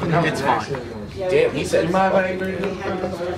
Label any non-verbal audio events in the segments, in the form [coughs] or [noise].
fucking It's fine. Damn, he said.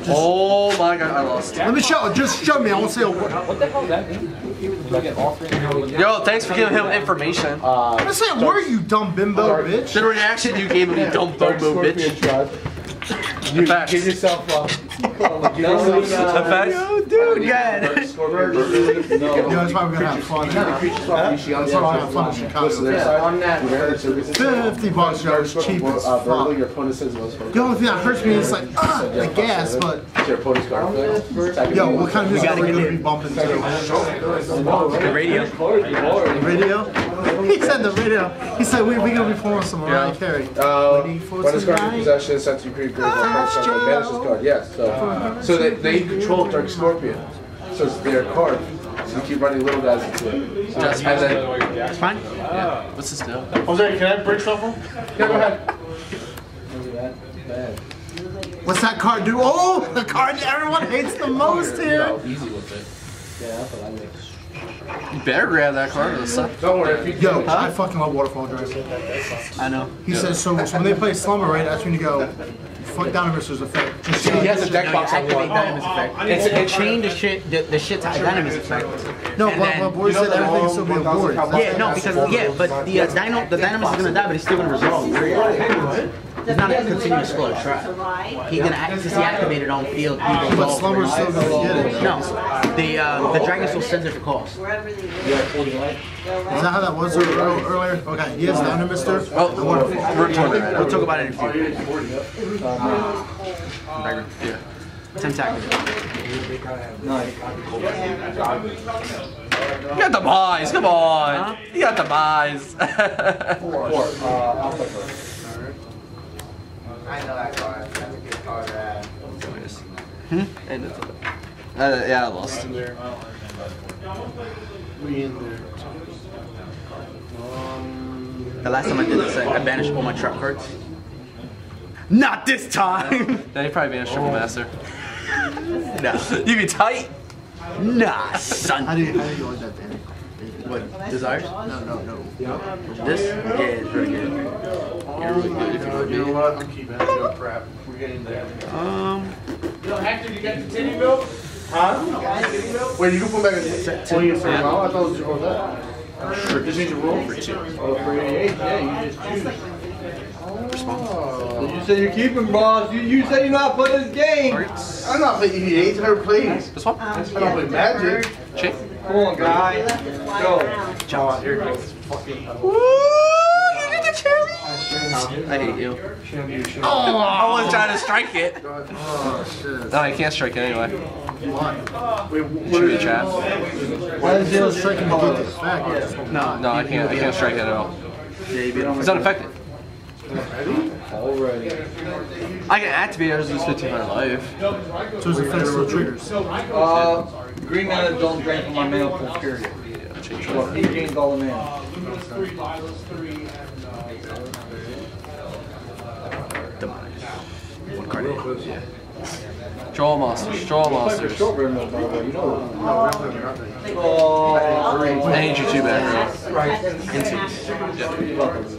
Oh my god, I lost. Let me show. Just show me. I won't say a word. What the hell does that mean? Fucking all three. Yo, thanks for giving him information. Uh, I'm gonna say a word, you dumb bimbo bitch. the reaction you gave me, dumb bimbo bitch. [laughs] You Facts. give yourself uh, uh? Yo, dude, God. Yo, that's why we're gonna have fun. That's why we're gonna have fun in Chicago. on that. 50 bucks, yo, it's cheap as Uh, fuck. The only thing that hurts me is like, ah, the gas, but yo, what kind of music are we gonna be bumping to? The radio. Radio? He said the radio. He said we we gonna be pulling some Mariah Carey. Uh, when this card in possession, since you create great Astro. banish this card. Yes. So, so they, they control Dark Scorpion. So it's their card. So you keep running little guys into it. So Just and then, It's fine? Yeah. What's this do? Jose, can I break shuffle? yeah, go ahead. What's that card do? Oh, the card everyone hates the most here. Easy with it. Yeah, that's what I like. You better grab that card. It'll suck. Don't worry. If you Yo, I fucking love waterfall drives. I know. He says so, so when they play Slumber, right, that's when you go, fuck Dynamit's effect. Just he has a deck No, you box on activate one. Dynamis effect. It's, it chained the shit, the, the shit to Dynamis effect. No, And but, then- but boys said everything still be a board. Yeah, no, because yeah, but the uh, Dino, the Dynamis is gonna die, but he's still gonna resolve. It's not a continuous flow trap. He's gonna act since he activated on field. He But resolves. Slumber's still gonna get it. No, the uh, the dragon still sends it for cost. Is that how that was ear- earlier? Okay, he has Dynamister. Oh, we're torn We'll talk about it in a few. Yeah. Tentacle. You got the buys. Come on. You got the buys. [laughs] Hmm? And it's- Uh, yeah, I lost. The last time I did this, I I banished all my trap cards. Not this time. [laughs] Then you probably be a triple master. [laughs] no, You be tight. nah, son. How do you, how do you like that, Danny? What desires? No, no, no. This? Yeah, it's very good. You're really good if you would You know be. what? I'm keeping it. No crap. We're getting there. Um, Wait, you can put back a 20 or 30? I thought it was your that. Sure. Just need to roll for two. Oh, for 88? Yeah, you just choose. Oh. You say you're keeping, boss. You, you say you're not playing this game. I'm not playing EDH. I never played. This one? I don't oh, play Magic. Chick. Come on, guy. Go. Oh, here it goes. Fucking. you get the cherry. I hate you. Oh, I was trying to strike it. Oh, shit. No, I can't strike it anyway. Wait, what Should be a trap. Why is he striking to get this back? no, No, I can't. I can't strike it at all. It's unaffected. I can activate it as lose 1500 life. So his effect still triggers. Uh, green mana don't drain from my mana pool, period. Yeah, change Well, he gains all the mana. One card. Yeah. Draw monsters. Draw monsters. Short version of it, you know. Oh, I need you two back. Into. Yeah.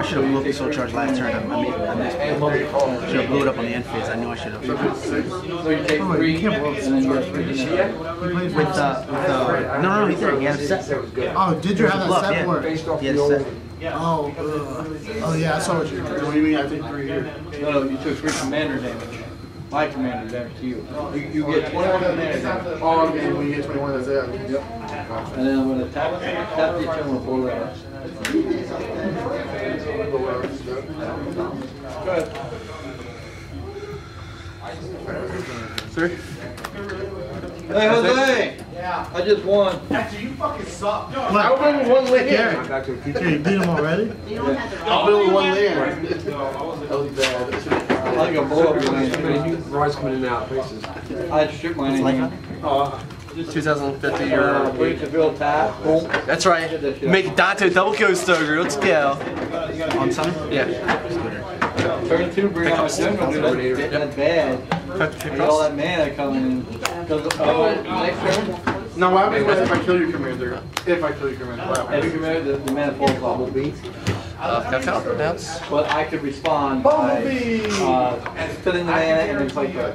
I should have blew up the soul charge last turn. I, I made I missed. Should have blew it up on the end phase. I knew I should have. So you take Oh, three, you can't blow up then you have three. He plays With uh, with uh, no, no, no, he did. He had a set. Oh, did you have that set yeah. for it? He had a set. Oh, uh, oh yeah, I saw what you did. What do you mean I take three here? No, no, you took three commander damage. My commander damage to you. You, you get twenty-one commander damage. Oh, okay, when you get 21, that's it. Yep. And then I'm gonna tap, tap the turn with four letters. Go ahead. Three. Hey, Jose! Yeah. I just won. Hector, you fucking suck. I went with one land. Here, you beat him already? [laughs] I went with one land. [laughs] That was bad. I like a blow up your lane. Too many new rides coming in and out of places. I'd strip mine in. Uh, 2050 Uh, euro. bring it to Bill Tap. Boom. That's right. Make Dante double coast over. Let's go. On Sunday? Yeah. Turn two, bring out my general, dude. That's, that's bad. Pick Get all that mana coming in. Cause, next No, what happens if I kill your commander? If I kill your commander, what happens? every commander, the, the mana falls off will be. Uh, count, count. Bounce. But I could respond by, uh, filling the mana and then play card.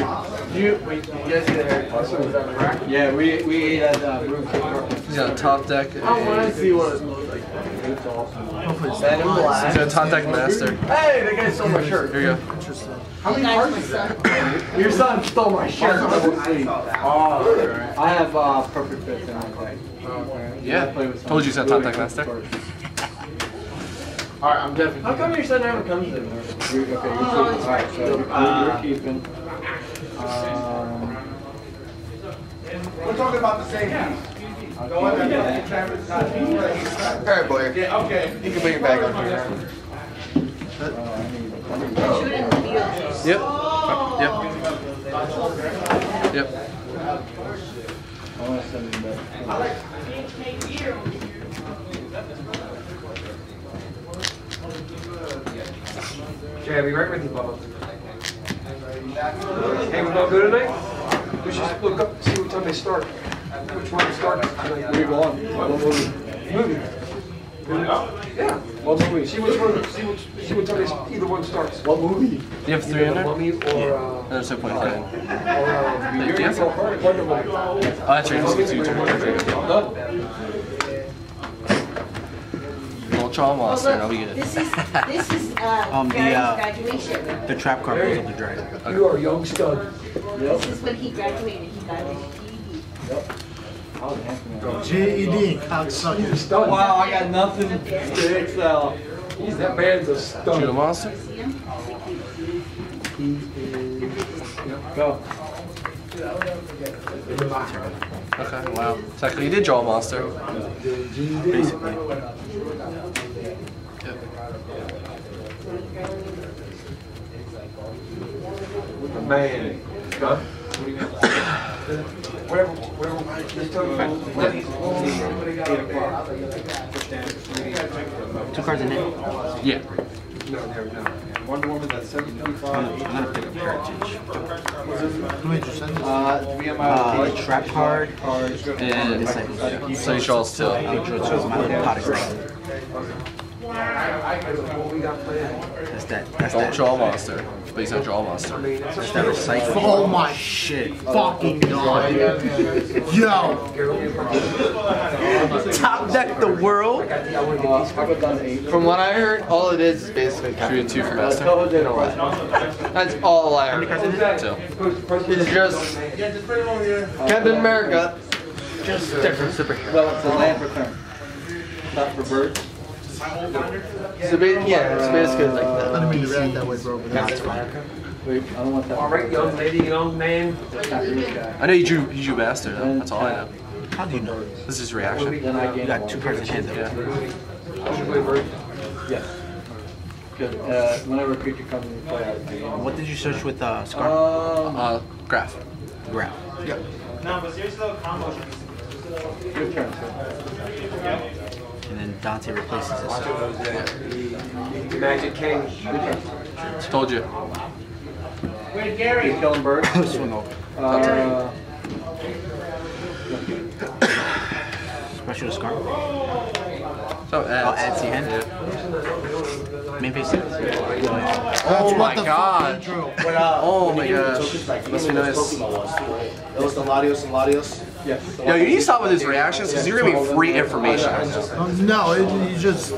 You, wait, you guys get Harry Potter? Was that crack? Yeah, we, we ate at, uh, Room He's got a top deck. I want to see what it looks like. It's awesome. He's got a top deck master. Hey, that guy stole my shirt. Here you go. How many cards is that? Your son stole my shirt. Oh, I have, uh, perfect fits in my play. Yeah. Told you he's got top deck master. Alright, I'm definitely. How come your son never comes in? You- Okay, you're keeping, alright, so you're, you're keeping. Um, We're talking about the same piece. Alright, Blair. Yeah, okay. You can put your bag on here. Yep. Yep. Yep. I wanna send him back. Okay, I'll be right with you, Bubba. Hey, we gonna go tonight? We should look up, see what time they start. Which one starts tonight? Where you? What movie? Movie. Yeah. What movie? See which one, see which, see what time they, either one starts. What movie? Do You have 300? Mummy or, uh, There's no point in playing. or, uh, Do you have some? Wonder Woman. Oh, that's right. Let's get two turns. Done. Little Charm Monster. Now we get This it. is, this is, Um, the, uh, graduation. The trap card goes up the dragon. you are a young stud. This is when he graduated, he got his GED. I was handsome. GED, cocksuckers. Stud. Wow, I got nothing to excel. He's, that man's a Shoot a stud. monster. See him? Go. Okay, wow. Technically, you did draw a monster. Basically. Man. Stud. Whatever, whatever. Just tell me. Two cards in it. Yeah. No, no, no. Wonder Woman's at seven I'm gonna pick up Heritage. Who made you send this? Uh, to be my Uh, trap card. And yeah. so you draws two. Big draw two. My little pot of green. What we got planned? That's that. That's Don't that. draw a monster. But he's gonna draw a monster. That's that recycle. Oh my shit. Fucking god. Yo. Top deck the world. How about done eight? From what I heard, all it is is basically three and two for master. That's all I heard. Two. It's just Captain America, just different superhero. Well, it's a land for turn. Not for birds. So ba- yeah, it's basically like that. didn't mean read that way, bro. that's fine. Wait, I don't want that. All right, young lady, young man. That's not this guy. I know you drew you drew master. Though. That's all I know. How do you know? This is reaction. Then I You got two cards in hand. though. Yeah. Should play bird. Yes. Good. Uh, whenever a creature comes into play, I gain. What did you search with uh, Scar? Um, Uh, Graff. Grab. good turn, sir. And then Dante replaces this. Magic King. Told you. You killing birds. Swing over. Uh, Special to Scar. So adds. Oh, adds to hand? Yeah. Main face six. That's Oh my the god. fuck you drew. Oh my gosh. Must be nice. That was the Latios and Latios. Yes. Yo, you need to stop with his reactions because you're gonna be free information. Um, no, it, you just.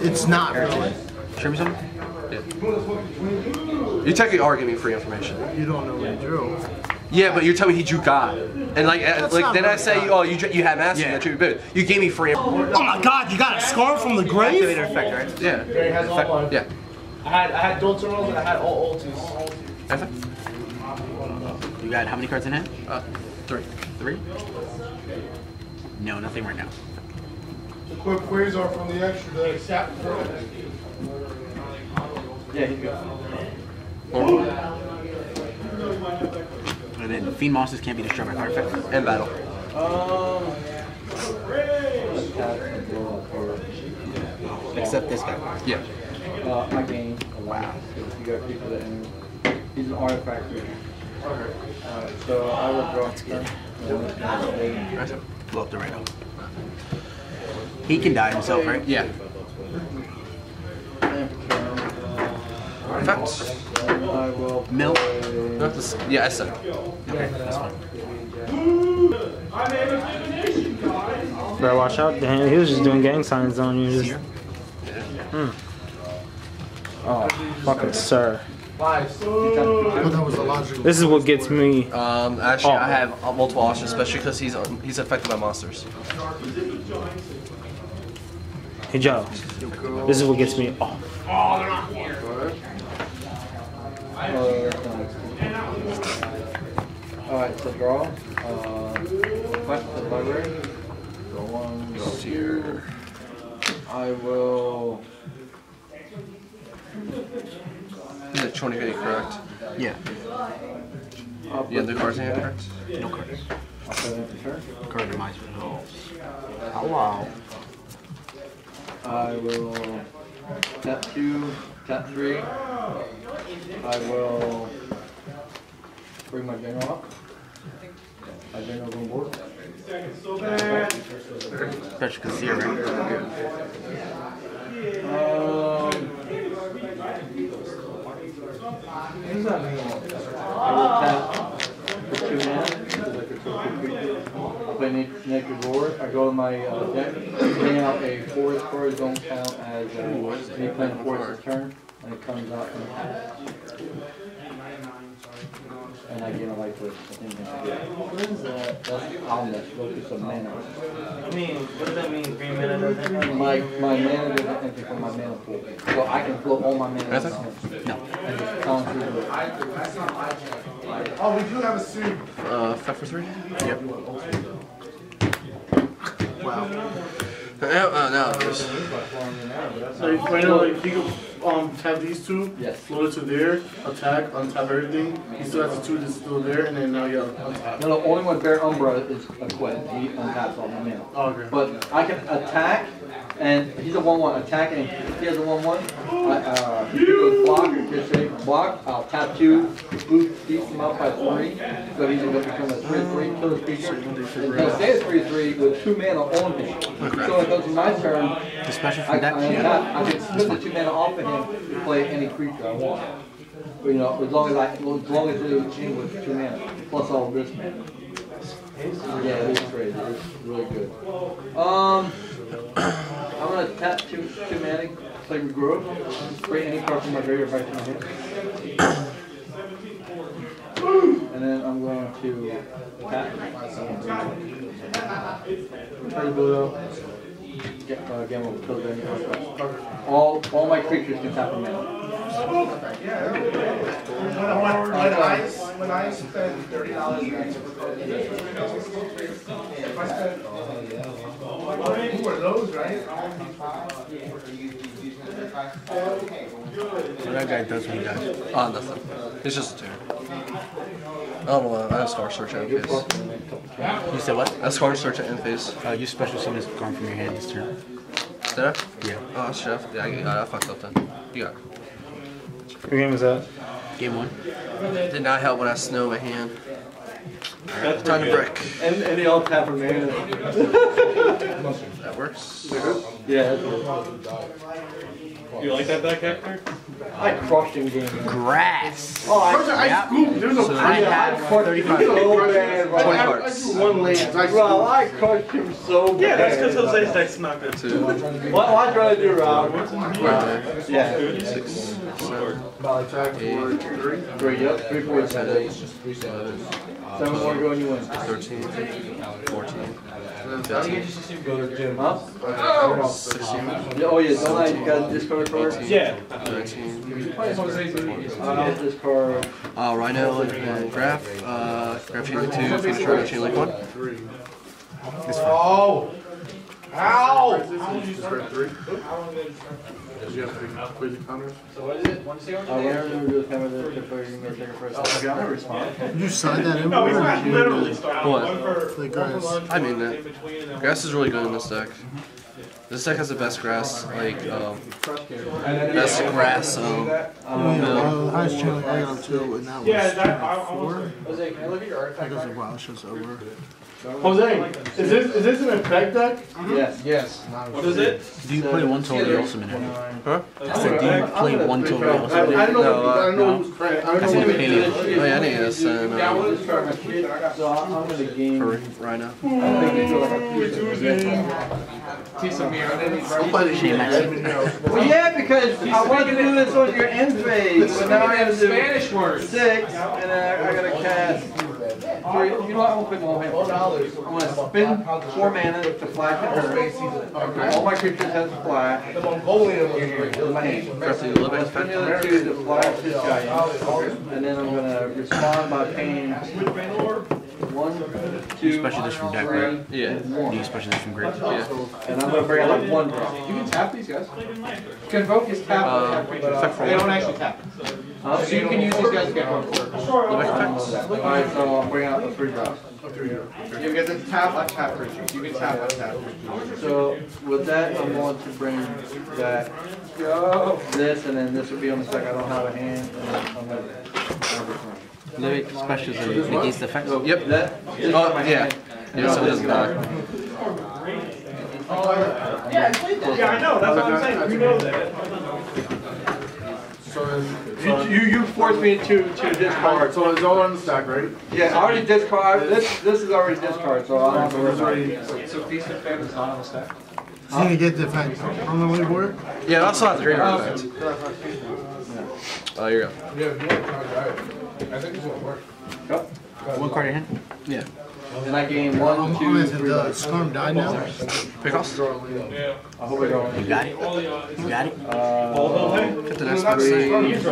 It's not really. Show me something. You technically are giving me free information. You don't know what he drew. Yeah, but you're telling me he drew God. And like, uh, That's like, not did I say, God. oh, you dr- you had mastery, Yeah. that's your bit. You gave me free information. Oh my god, you got a scar from the grave? Activator effect, right? Yeah. Barry has all mine. Yeah. I had I had Dolce rolls and I had all ultis. Effect? You got how many cards in hand? Uh, three. Three? No, nothing right now. The quick queries are from the extra day. Yeah, he's good. And then Fiend Monsters can't be destroyed by card effect. And battle. Um. Except this guy. Yeah. Uh, I gain a wow. You got people that enter. He's an artifact. Alright, so I will draw turn. Right. Blow up the Rhino. He can die himself, right? Yeah. Effect. I will Milk. Not this. Yeah, I said. Okay, that's fine. Better watch out. Damn, he was just doing gang signs on you. Just, Hmm. Oh, fucking sir. But that was the logical. This is what gets me. Um, actually, Oh. I have multiple options, especially because he's um, he's affected by monsters. Hey Joe, this is what gets me. Oh, Alright, so draw. Uh, quest the library. Go one, go here. I will. Is it 20 correct? Yeah. I'll You have the cards in hand correct? No cards. I'll put it in turn. Card demise resolves. Hello. I will tap two, tap three. I will bring my general up. My general's on board. Special Conceal, right? Um. Because I play. I go to my uh, deck, bring out a forest card, don't count as uh, me playing this turn, and it comes out from the hand. And I get a light switch. What is that? That's Omnath, Locus of mana. I mean, what does that mean? Green My, my mana doesn't enter from my mana pool, so I can float all my mana. That's it? No. And just count through it. Oh, we do have a suit. Uh, effect for three? Yep. Wow. No, uh, no, it was- So you right now, like, he could um tap these two, Yes. float it to there, attack, untap everything. He still has the two that's still there, and then now you untap. No, no, only when Bear Umbra is a quest, he untaps all my mana. Oh, okay. But I can attack, and he's a one-one, attack, and if he has a one-one, I, uh, he goes block, or just say block, I'll tap two, boost, beats him up by three, so he's gonna become a three-three, kill his creature. And he'll stay at three-three with two mana on him. So when it goes to my turn, The special I, from I that? I can split the two mana off of him to play any creature I want. You know, as long as I, as long as it's chain with two mana, plus all this mana. Yeah, it is crazy, it's really good. Um, I'm gonna tap two, two mana, play Regrowth, bring any card from my graveyard back to my hand. And then I'm going to tap. Try to build up. Get, uh, gamble, kill any. All, all my creatures can tap a mana. When, when I, when I spend thirty dollars if I spend, who are those, right? What that guy does when he dies. uh, nothing. It's just a two. I don't know, I have Scar Search at end phase. You said what? I have Scar Search at end phase. Uh, you special summon this card from your hand this turn. Did I? Yeah. Oh, chef. Yeah, I, I, I fucked up then. You got it. What game is that? Game one. Did not help when I snow my hand. Time to brick. And, and they all tap a mana. That works. Yeah, that's You like that deck, Hector? I crushed him game. Grass. Oh, I, First, I scooped. There's no I have 35. so bad, bro. 20 I- cards. one lane. I Bro, I crushed him so bad. Yeah, that's because Jose's deck's not good. Two, What, what trying to do, Rob? right there. Yeah. Six, seven, Eight. eight, Three, yep, three, four, seven. eleven, Seven more to go and you win. 13, 14, Huh? 16, Yeah, Oh, yeah, don't I, you got this card first? Yeah. 19, I got this card. uh, Rhino and Graff, uh, Graff Chain Link 2, Phoenix Rhino Chain Link 1. Oh! Ow! Three. Does you have to quiz the counters? Uh, whenever we do the camera, the tip for you can take it first. Okay, I'm gonna respond. Did you sign that in? No, he's not literally starting. What? One for- The grass. I mean that. in between, and then Grass is really good in this deck. This deck has the best grass, like, um, best grass, um, Yeah, well, the highest channel I got two, and that was Yeah, that, I, I four. was. Jose, can I look at your I guess wow, it's just over. Jose, is this is this an effect deck? Yes. Yes. What is it? Do you play one total the ultimate in it? huh? I said, do you play one total the I, I don't know. No, what- I don't know uh, who's credit. I don't That's know. what what- Paleo. Oh yeah, I think it's, and, Yeah, I want start my shit, so I'm I'm gonna game. for Rhino. I'm thinking for like a piece of Piece of mirror. and then he's- I'm playing Shame, Edmund Hero. Well, yeah, because I wanted to do this on your end phase, but now I have to do Spanish words. six, and then I, I gotta cast three. You know what? I'm gonna put more hand. I'm gonna spin four mana to flash her. All my creatures have to flash. The Mongolian was great. in my hand. Press the living Spin effect. the other two to flash this giant, and then I'm gonna respond by paying one, two, Especially this from deck, right? Yeah. Do you especially this from Grip? Yeah. and I'm gonna bring out like one drop. You can tap these guys. Convoke is tap. Uh, tap creatures. effect for They don't actually tap. Huh? So you can use these guys to get one quarter. Living. Alright, so I'll bring out the three drops. You get the tap like tap creatures. You can tap like tap creatures. So with that, I'm going to bring that, back this, and then this will be on the spec. I don't have a hand. And I'm gonna, I'll return. Living specials are against the effects. So Yep. Oh, that. this is Oh, my yeah. Yeah, so it doesn't die. Yeah, I know, that's what I'm saying, you know that. So then, You, you, you forced me to, to discard. so it's all on the stack, right? Yeah, I already discard. This this is already discard, so I don't have to worry about it. So feast and fam is not on the stack. You gonna get the effect on the way board? Yeah, I also have the green effect. Oh, oh you're go. Yeah, if you want to try it. I think it's gonna work. One card in hand? Yeah. And I gain one, I'm, I'm two, asking, three. the life. Storm died now? Pick off. I hope I don't. You got it? You got it? Uh, Get the next one. Same.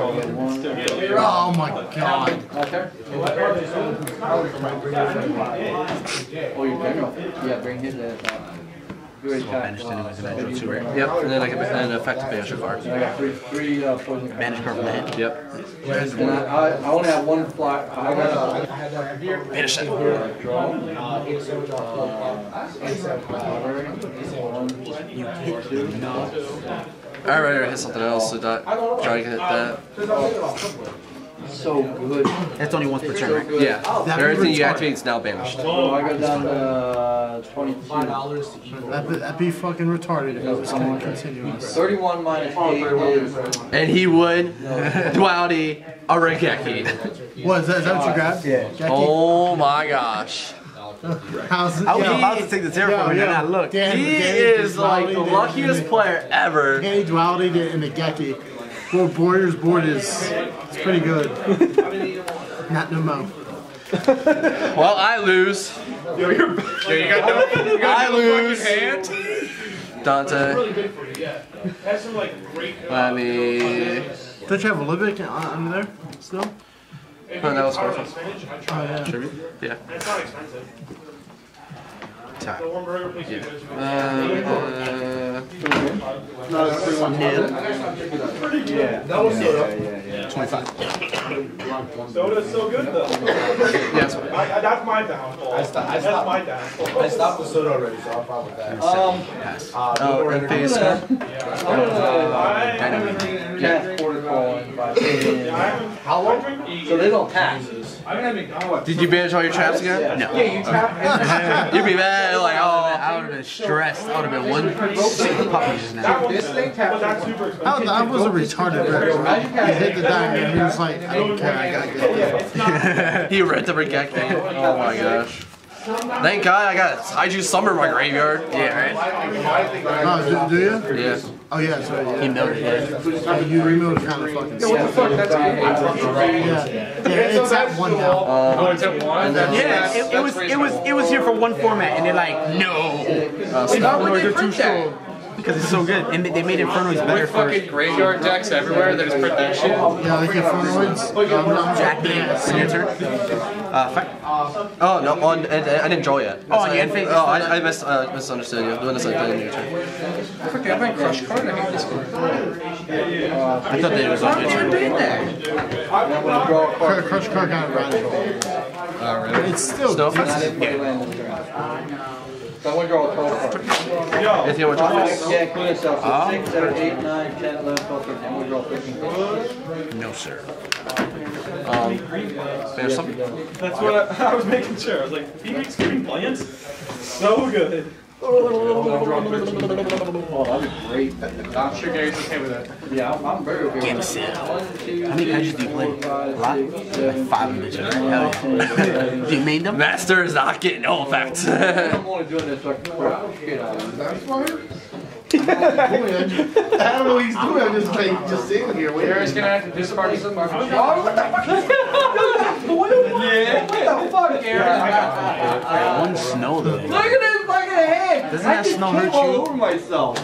Oh my god. Okay. Oh, you're general. Yeah, bring his ass out. You already tapped, Banished anyways, and I uh, drew two, right? Yep, and then I can and effect to banish a card. I got three, three uh, poison cards. Banish card from the hand. Yep. And I, I, I only have one fly. I got Banish it. a draw. One, You hit two. No. Alright, right, right, hit something else. So that, try to hit that. So good. That's only once per turn, right? Yeah. Everything you activate is now banished. So I got down to uh, 22. That'd be, that'd be fucking retarded if it was gonna continue on. 31 minus 8 is. And he would [laughs] duality a Raigeki. What, is that, is that what you grabbed? Yeah. Oh my gosh. How's it? I was yeah. about to take the terror from it, and I looked. Dan, He Dan is like the luckiest player ever. Danny duality did in the Geki. Well, Warriors board is it's pretty good. Not no mo. Well, I lose. Yo, you're, [laughs] yo, you got no, you got I no lose. hand? Dante. Really good yeah. That's some like great. Let me. Don't you have a Libic on- under there still? If Oh, that was get caught perfect. Oh, yeah. Tribute? Yeah. It's not expensive. Tap. The warm burger place you go to. Uh, uh, Yeah. That was soda. Soda's so good though. yeah, so, I, I, that's my downfall. I stopped- I That's stopped. my downfall. I stopped the soda already, so I'm fine with that. Um, Uh, oh, no and more face energy. card. I'm gonna cast Protocol and by Yeah, How long? So they don't tax. I'm having what? Did you banish all your traps again? No. Yeah, you tap. Oh. [laughs] You'd be mad, like, oh. I would have been stressed. I would have been one sick puppy just now. This thing taps. That's super expensive. I, I was a retarded wreck. He hit the diamond. He was like, I don't care. I gotta get it. [laughs] He read the Gek thing. Oh my gosh. Thank God I got Taiju Summer in my graveyard. Yeah, right? Oh, do, do you? Yeah. Oh yeah, that's right. Yeah. He melted it. You removed kind of fucking. Yeah, what the fuck? That's Yeah, yeah, it's at one now. Oh, it's at one? Yeah, it, it was it was it was here for one format, and they're like, no, Uh, Infernoids are too strong because it's so good, and they made Infernoids better for Fucking graveyard decks everywhere. There's print that shit. Yeah, like Infernoids. Um, I'm activate on your turn. Uh, fight. Oh no, on, I, I didn't draw yet. Oh, on the end phase? Oh, I, I mis, uh, misunderstood you. Doing this like that in your turn. Fucking, I'm playing Crush Card. I hate this card. I thought that it was on your turn. Crush, crush card kind of random. Oh really? It's still Snow decent. So I want to draw a twelve card. Anything on your face? Yeah, including yourself. So six, seven, eight, nine, ten, eleven, twelve, thirteen. I'm draw fifteen. No, sir. Um, there's something. That's what I, [laughs] I was making sure. I was like, he makes green plans? So good. Oh, that'd great. I'm. Yeah, I'm, very that. How many countries do you play? A lot? Like five of them. Hell yeah. Do you main them? Master is not getting no effects. I'm only doing this I don't know what he's doing. I'm just like just sitting here waiting. Gary's gonna have to discard some of Oh, what the fuck? Yeah. What the fuck, Gary? One snow though. Look at this fucking head! Doesn't I that just snow came hurt all you? over myself.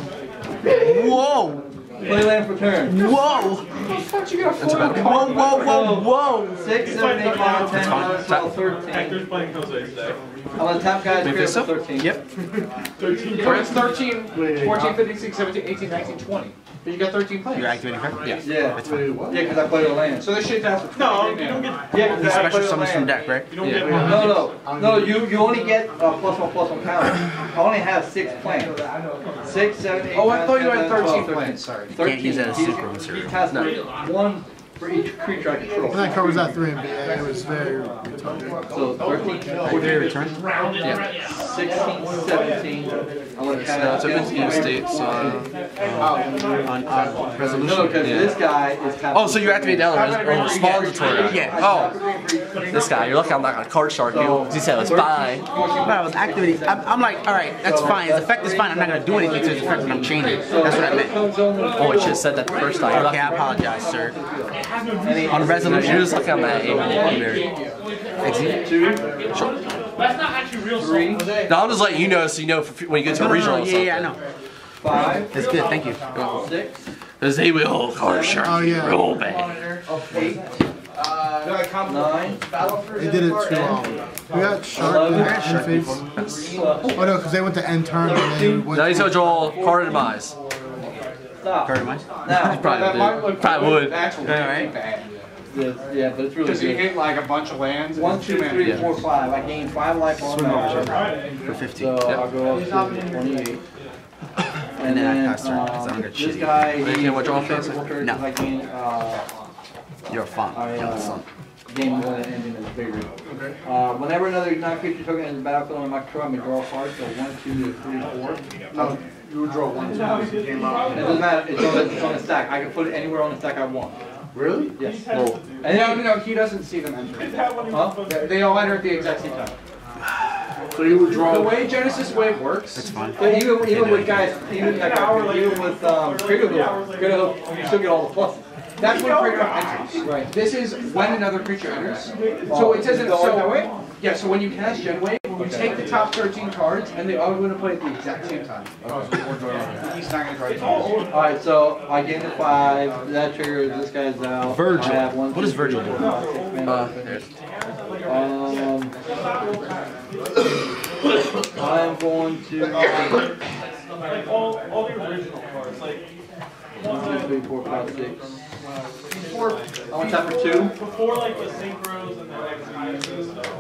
Whoa! Play land for turn. Whoa! Whoa! Whoa! Whoa! Whoa! Six, seven, eight, nine, ten, eleven, twelve, thirteen. Hector's playing Jose today. I'm gonna tap guys Make here this for up? thirteen. Yep. [laughs] 13. It's 13, 14, 15, 16, 17, 18, 19, 20. But you got 13 players. You're activating card? Yeah. Yeah. Yeah, because I played a land. So this shit has for No, you don't get. Yeah, because I Special played a summons from deck, right? You don't Yeah. get one. No, no, no. You you only get uh, plus one plus one count. I only have six plans. Six, seven, eight. Oh, I thought you had 13 12, plans, sorry. You can't use that as 13. super He- insert. He has one for each creature I control. And that covers that three NBA. It was very retarded. So 13, Activate return. 16, 17. I'm gonna Uh, cast so it's in state, so. Uh, On, on resolution. No, because Yeah. this guy is tapped. oh, so you activate down the res- or responsive Yeah. Oh, this guy. You're lucky I'm not gonna card shark you. He said it's fine. But I was activating. I'm, I'm like, all right, that's fine. The effect is fine. I'm not gonna do anything to his effect when I'm changing. That's what I meant. Oh, I should have said that the first time. Okay, I apologize, sir. On You're resolution. just lucky I'm not able. Exit. That's not actually real Three, No, I'm just letting you know so you know for, when you get to No, a regional. no, or yeah, yeah, I know. five, That's good. Thank you. six, Because they will card shark Oh, yeah. real bad. eight, nine, They did it too um. We got shark and face. Oh no, because they went to end turn and they went. Now he's gonna draw card demise. Stop. Very much. Now, Probably did. Probably would. Actually, All right. bad. this, yeah, but it's really Because you good. hit like a bunch of lands. and One, it's two, mana. three, four, five. I gained five life on that. For 50. So I'll go up to 28. And then I cast turn, 'cause I'm um, gonna this cheat. guy, Wait, he can I draw a turn face? for turn, No. 'cause I gain, uh, You're a font. I, Kill the uh, sun. gain more than ending is bigger. Uh, whenever another non-creature token in the battlefield on my control, I may draw a card, so one, two, three, four. No, you would draw one time. It came out. It doesn't matter, it's on the, it's on the stack, I can put it anywhere on the stack I want. Really? Yes. And no, no, no, he doesn't see them enter. Huh? They- They all enter at the exact same time. [sighs] So you would draw. The way Genesis Wave works, That's fine. But even, even with guys, even like, even with, um, Craterhoof, Cradle Hook, you still get all the pluses. that's when Kratos enters. Right. This is when another creature enters. So it doesn't, Go that so, way? Yeah, so when you cast Gen Wave, you take the top 13 cards and they all go to play at the exact same time. He's not gonna draw it. Alright, so I gain the five, that triggers, this guy's out. Virgil. I have one, What does two, Virgil three, do? four, five, six. Uh, [coughs] Um, [coughs] I'm going to, Like all, all the original cards, like. one, two, three, four, five, six. Before, I want to tap for two. before like the synchros and the XYs and stuff.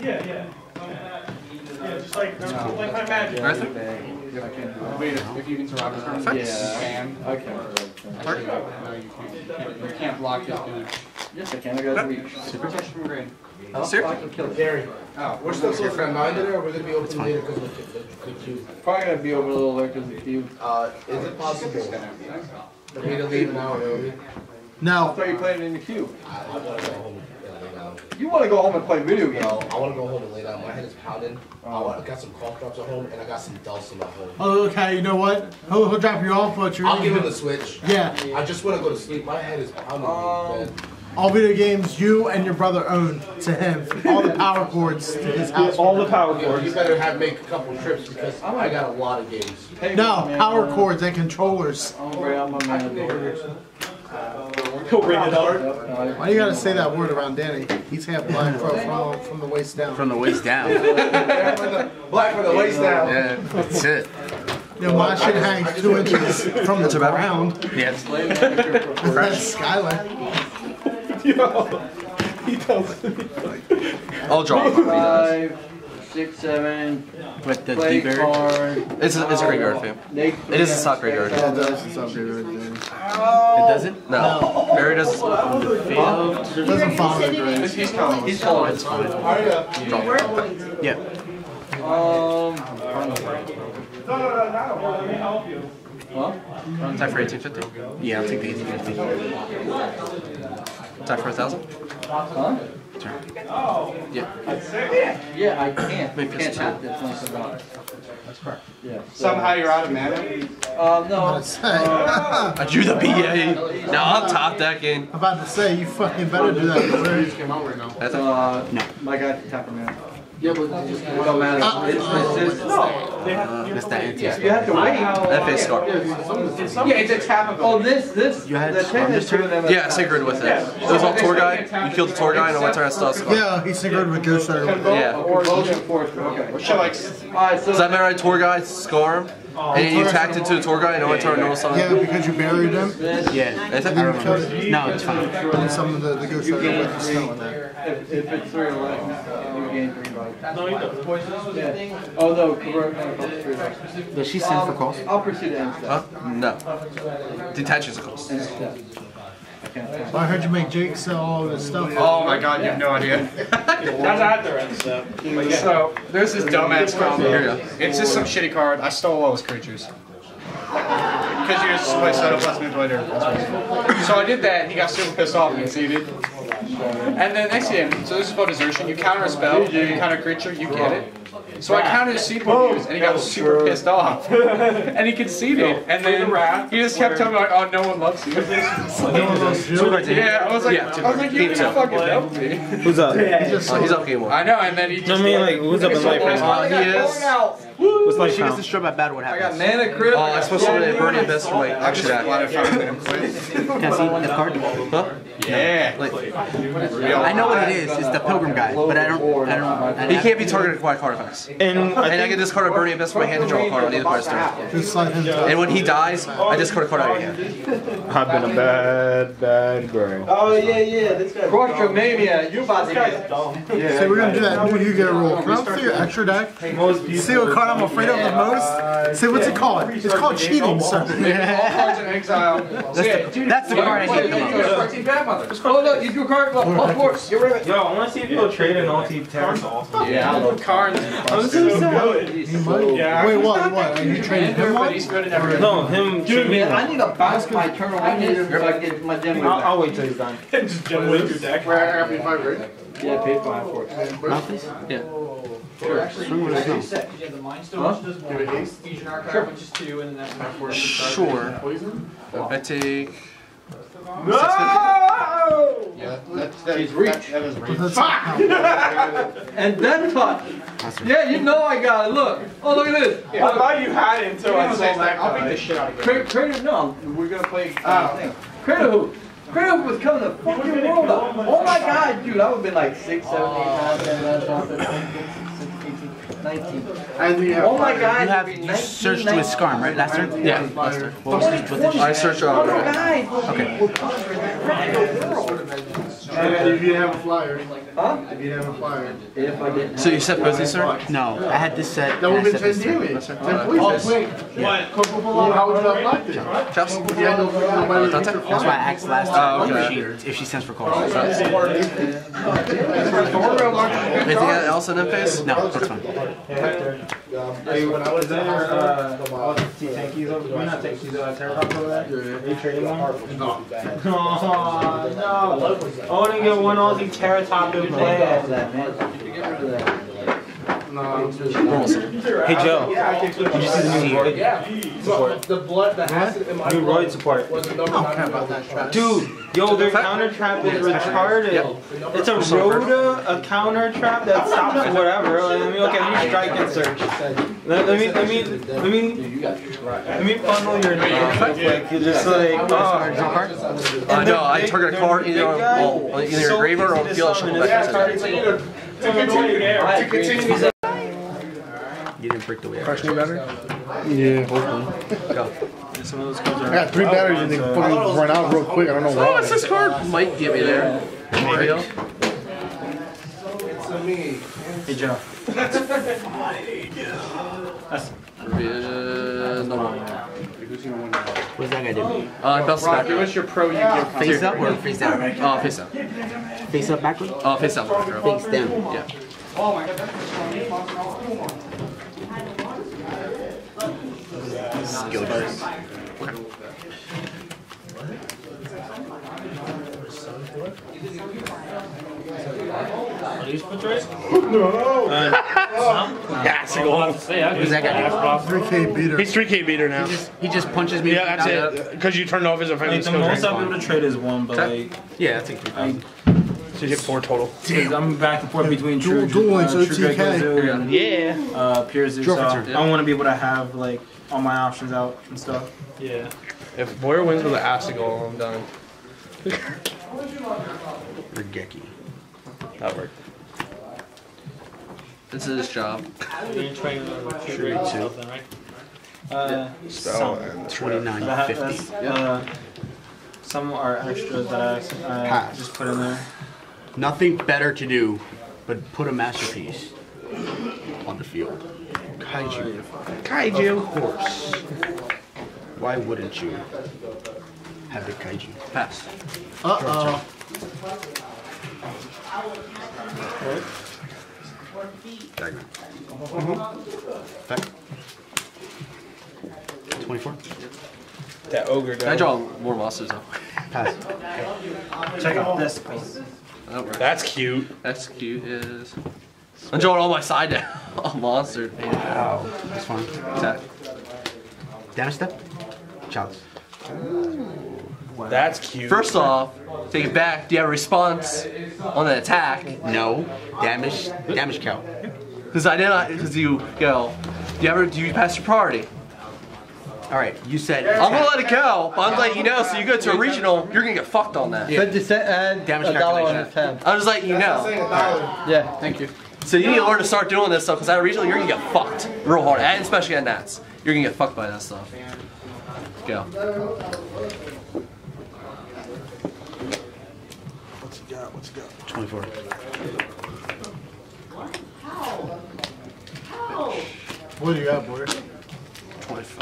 Yeah, yeah. Yeah, just like, like my magic. Yeah, bag. Yeah, I can't do Wait, if if you can survive this turn, that. you Yeah, can. I can't. Actually, no, you can't. You can't block his dude. Yes, I can. I got reach. Protection from green. Sir? I can kill it. Gary, Oh, We're still closing at nine today, or we're gonna be open later because of the, the, the queue? Probably gonna be over a little later because of you. Uh, is it possible for me to leave an hour early? I No. thought you played it in the queue. I, I wanna go home and lay down. You want to go home and play video games? No, I wanna go home and lay down. My head is pounding. I I got some cough drops at home, and I got some Dulcim at home. Oh, okay. You know what? He'll, he'll drop you off, but you're. I'll give him the switch. Yeah. I just wanna go to sleep. My head is pounding Um, me, man. All video games you and your brother own to him. All the power cords to his house. All the power cords. you better have make a couple trips because I got a lot of games. Hey, No, man, power cords and controllers. I'm gonna bring out my man. He'll bring it up. Why you gotta say that word around Danny? He's half black bro, from, from the waist down. From the waist down. [laughs] Black from the waist down. Yeah, that's it. You know, my shit hangs two inches from the ground. Yes. That's [laughs] Skylar. I'll draw it. Five, six, seven. With the Play D-Bird. It's a, it's a graveyard fam. It is a stock graveyard. It does. It's up there right there. It doesn't? No. Barry does. It doesn't follow the grade. He's calling. He's calling. It's fine. Yeah. Um. No, no, no, no, let me help you. Huh? Time for 1850. Yeah, I'll take the 1850. Time for a thousand. Huh? Oh, Yeah. Yeah, I can't. Maybe can't it's tap this once it's on. That's correct. Yeah. Somehow you're out of mana. Um, no. I'm about to say. Uh, I drew the BA. Now I'm top decking. I'm about to say, you fucking better do that. Larry. Came out right now. That's it. uh, No. my guy can tap him in. Yeah, but it just It don't matter. Uh, It's, it's just, no. That's the anti. You have to wait. That face scar. Yeah, it's a tap Oh, this, this. You had the Storm ten is this turn? doing them. Yeah, synchroned with it. It was all tour guy. You killed the tour guy, and I went to rest us. Yeah, he's synchroned with Ghost Rider. Yeah. Or. Okay. Should like Alright, so. Does that matter? I tour guy, scar him, and then you attacked into the tour guy, and I went to our normal summon. Yeah, because you buried him. Yeah. Is it? And then you killed it. No, it's fine. And some of the, the Ghost Rider with the snow in there. If, if it's three or less, you gain three life. no, you don't. Yeah. Oh, no, correct, no, no, three. Does she send for calls? I'll pursue the end step. Huh? No. Detaches a cost. End step. I. Well, I heard you make Jake sell all this stuff. Oh my god, you have no idea. [laughs] That's at the end step. So there's this dumbass combo. Here you go. It's just some shitty card. I stole all his creatures. Because you just play setup last minute later. So I did that, and he got super pissed off and conceded. And then next game, so this is about desertion. You counter a spell, you counter a creature, you get it. So I counted his seed views, oh, and he got super pissed off. [laughs] and he conceded, and then he just kept telling me like, "Oh, no one loves you." [laughs] yeah, I was like, Yeah, I was like, you Game just two. fucking help me. Who's up? Oh, he's up game one. I know, and then he just. I mean, like, who's up in life right now? He is. What's life She gets count? destroyed by bad, what I got happens? mana crit. Oh, I'm supposed to win a Burning Abyss for my action Glad I act. found him quick. Can I see the card? Huh? Yeah. Like, I know what it is. It's the Pilgrim guy, but I don't. I don't. I he can't be targeted by card effects. And And I I get think discard a Burning Abyss from my hand to draw a card on either player's turn. Just let. And when he dies, I discard a card out of your hand. I've been a bad, bad bird. Oh, yeah, yeah, this guy. Mania, you about to get. So we're gonna do that new Yu-Gi-Oh roll. Can I see your extra deck? See what card I'm afraid of the most? Say what's it called? It's called cheating, sir. All cards in exile. That's the card I hate the most. Oh, look, you drew a card. Look, all four. Get rid of it. Yo, I want to see if you'll trade an ulti Terrace also. Yeah, I love cards. He might. Yeah. Wait, what? What? Are you trading him But one? he's good in every. No, him. Dude, man, uh, I need to bounce my turn away so I can get my gem I'll. I'll wait till he's done. [laughs] Just jump with your deck. Where I have five, right? Yeah, paid five for it. Mouthpiece? Yeah. Swing with a snow. Sure. I take. Yeah, that's, that, She's reach. that is reach. That's not count. [laughs] And then touch. Yeah, you know I got it. Look. Oh, look at this. I thought you had it until I saw that I'll beat guy. the shit out of you. Cra- Crater, no, we're gonna play uh, thing. Craterhoof. Crater Hoop was coming the fucking world up. Oh my god, dude, I would've been like 6, 7, 8, 9, 10, 11, 12, 13, 16, 18, 19. And we have Oh my god, You have you 19, searched with Scarm, right? Last turn? Yeah, last turn. What was his, what's his I search uh, Oh my right. god. Okay. And if you didn't have a flyer, Huh? if you didn't have a flyer. If I didn't. So you set Posey, sir? No, I had this set. That would and have been 10 set. damage. 10 police. Wait. Well, how would you have liked it? Chops? If you had no- nobody to Dante? hit your That's why I asked last Oh, okay. if, she, if she sends for calls. Anything else in that phase? No, that's fine. When I was there, uh, all the T tankies over there, not tankies, uh, Terracopter over there. Are you trading one? No. Oh, no. I want to get one Aussie Terratop in play. Get rid of that, man. Get rid of that. Hey Joe, did you see the new Royd support? The blood, the acid in my New Royd support. was the number nine about that trash. Dude, yo, their counter trap is retarded. It's a Rhoda, a counter trap that stops whatever. Like, let me look at you strike and search. Let, let me, let me, let me, let me funnel your name real quick. You're just like, oh. Uh, no, I target a card either on, well, either a graver or a field shuffle back. To continue. You didn't break the way. Crush me better? Yeah, hopefully. Go. Some of those cards are. I got three batteries and they fucking run out real quick. I don't know Oh, why. what's this card? Might get me there. There you go. Hey Joe. Uh, no more. What does that guy do? Uh, bounce back. Give us your pro Yu-Gi-Oh. Face up or face down? Uh, face down. Face up backward? Uh, face down. Face down. Yeah. Skill cards. Yes, go on. What does that guy 3K beater. He's 3K beater now. He just punches me. Yeah, that's it. Because you turned off his offensive Like the most tree. I've been to trade is one, but like Yeah, that's like I, So you get four total. cause I'm back and forth between Dual- True, dual uh, links, True OTK. Draco Zoo and Yeah. uh, Piers Zoo. So for two. I want to be able to have like all my options out and stuff. Yeah. If Boyer wins with an acid goal, I'm done. Raigeki. That worked. This is his job. You're trading True two. Uh, Spell some. and Twenty-nine But I have- uh, some are extras that I, I just put in there. Nothing better to do but put a masterpiece on the field. Kaiju. Kaiju. Of course. Why wouldn't you have the kaiju? Pass. Uh-oh. Diagram. Mm-hmm. Effect. 24. That ogre I draw more monsters though. Pass. Check out this piece. Oh, that works. That's cute. That's cute is. I'm drawing all my side [laughs] down. Oh, monster. Wow. That's fine. Attack. Damage step. Chalice. That's cute. First off, take it back. Do you have a response on the attack? No. Damage. Damage count. Because I did not. Because you go. Do you ever? Do you pass your priority? All right. You said. I'm gonna let it go. But I'm letting you know. So you go to a regional, you're gonna get fucked on that. Fifty cent and Damage a dollar on calculation. his tab. I'm just letting you know. Yeah, thank you. So you need to learn to start doing this stuff. Because at a regional, you're gonna get fucked real hard, and especially at Nats. You're gonna get fucked by that stuff. Go. What's he got? What's he got? 24. how What do you got, boy? 25.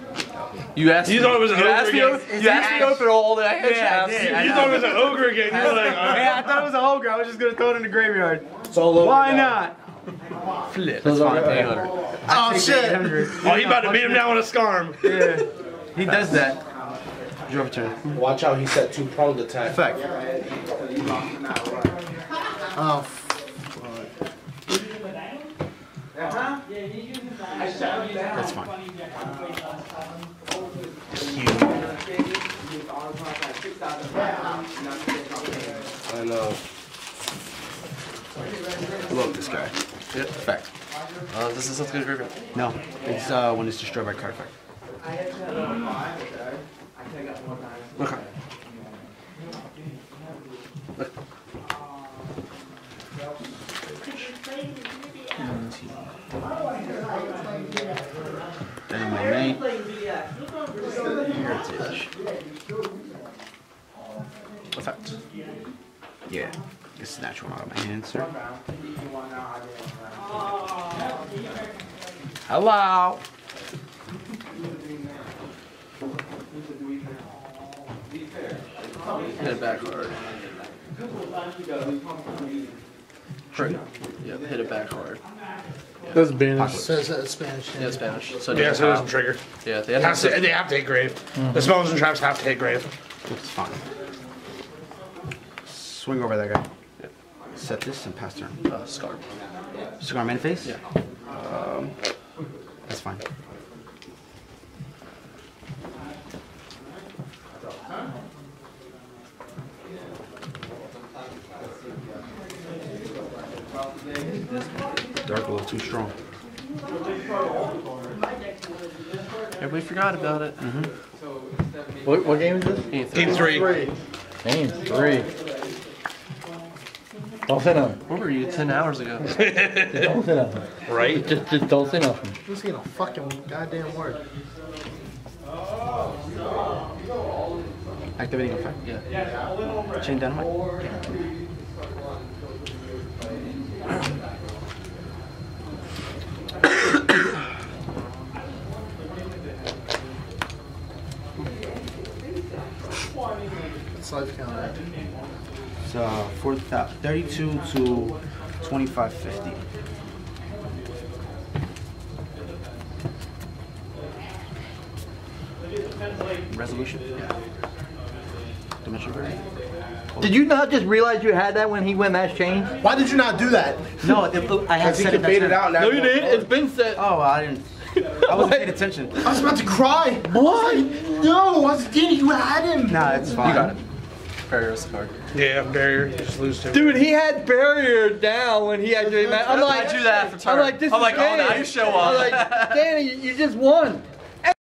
You asked. You [laughs] thought it was an you asked me. ogre You asked me to open all the I had Yeah, I did. You thought it was an ogre again. You were like, uh, Yeah, I thought it was a ogre. I was just gonna throw it in the graveyard. it's all over. Why not? Flip. That's fine. 800. Oh, shit. Oh, he about to beat him down with a scarm. Yeah. He does that. Your turn. Watch out, he set two pronged attack. Effect. Oh, That's fine. I know. Love this guy. Yep. Effect. Uh, this is something good. No, it's uh, when it's destroyed by card effect. Okay. Then my main heritage. Effect. Yeah, it's natural out of my hand, sir. Hello. Hit it back hard. Right. Yeah, hit it back hard. That's banish. Says that in Spanish. Yeah, Spanish. So Yeah, so it doesn't trigger. Yeah, they It have has to. to, they have to hit grave. The spells and traps have to hit grave. It's fine. Swing over that guy. Set this and pass turn. Uh, scar. Cigar man face? Yeah. Um, that's fine. Dark a little too strong. Everybody forgot about it. Mm-hmm. What, what game is this? Game Game three. Game three. Don't say nothing. Where were you 10 hours ago? Just [laughs] don't say nothing. Right? Just, just don't say nothing. Who's getting a fucking goddamn word? Activating effect. Yeah. Chain dynamite. It's [clears throat] [clears throat] life counter. It's uh, four thou- 32 to 2550. Resolution? Yeah. Dimension version? Did you not just realize you had that when he went match change? Why did you not do that? No, it, I had Because he set it bait that it out. No, you did. It's been set. Oh, I didn't. I wasn't paying attention. I was about to cry. What? No, I was kidding. You had him. Nah, it's fine. You got it. Barrier's card. Yeah, barrier. Just lose to. Dude, he had barrier down when he had to match. I'm like, I do that for turn. I'm like, this I'm is like, oh, Danny. now you show I'm like, Danny, you, you just won.